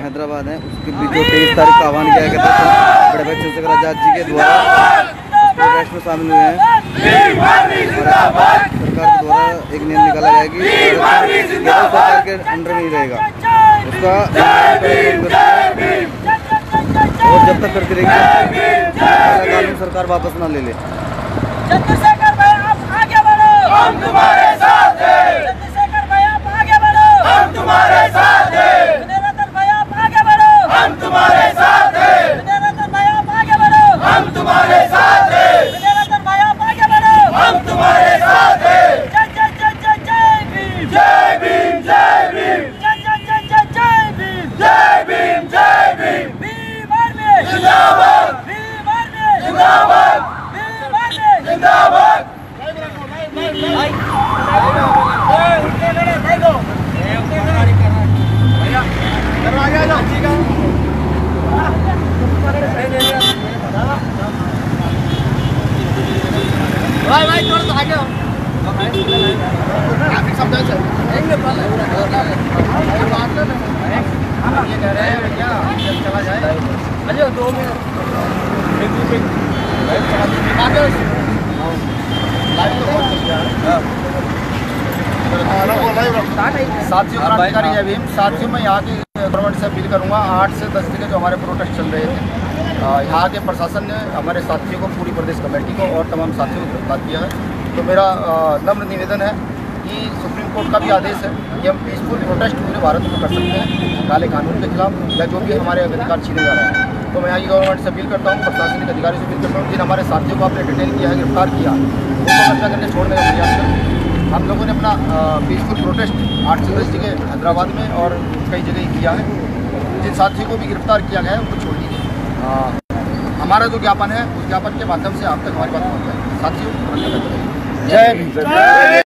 हैदराबाद है उसके बीच जो तेईस तारीख का आह्वान किया गया था बड़े भाई चंद्रशेखर आज़ाद जी के द्वारा में शामिल हुए हैं सरकार के द्वारा एक नियम निकाला गया कि सरकार के अंडर में ही रहेगा उसका और जब तक करती रहेगी सरकार वापस ना ले ले। चंद्रशेखर भाई आप आगे बढ़ो। हम तुम्हारे साथ हैं चंद्रशेखर भाई आप आगे बढ़ो हम तुम्हारे साथ हैं विनयरतन भाई आप आगे बढ़ो हम तुम्हारे साथ हैं विनयरतन भाई आप आगे बढ़ो हम तुम्हारे साथ हैं विनयरतन भाई आप आगे बढ़ो हम तुम्हारे साथ हैं जय जय जय जय जय भीम जय भीम जय भीम जय जय जय जय जय भीम जय भीम जय भीम भीम आर्मी जिंदाबाद भीम आर्मी जिंदाबाद भीम आर्मी जिंदाबाद भाई भाई थोड़ा सा आगे आओ ये कह रहे हैं। क्या जब चला जाए अजय दो मिनट। आगे साथियों क्रांतिकारी साथियों मैं यहाँ की गवर्नमेंट से अपील करूँगा। आठ से दस दिन जो हमारे प्रोटेस्ट चल रहे थे। यहाँ के प्रशासन ने हमारे साथियों को, पूरी प्रदेश कमेटी को और तमाम साथियों को गिरफ़्तार किया है। तो मेरा नम्र निवेदन है कि सुप्रीम कोर्ट का भी आदेश है कि हम पीसफुल प्रोटेस्ट पूरे भारत में कर सकते हैं, काले कानून के खिलाफ या जो भी हमारे अधिकार छीने जा रहे हैं। तो मैं यहाँ की गवर्नमेंट से अपील करता हूँ, प्रशासनिक अधिकारी से अपील करता हूँ जिन हमारे साथियों को आपने डिटेल किया है, गिरफ़्तार किया। उनको करके छोड़ने का प्रयास करें। हम लोगों ने अपना पीसफुल प्रोटेस्ट आठ से जगह हैदराबाद में और कई जगह किया है। जिन साथियों को भी गिरफ़्तार किया गया है, उनको छोड़ दीजिए। अ, हमारा जो ज्ञापन है उस ज्ञापन के माध्यम से आप तक हमारी बात पहुँच जाए साथियों जय भीम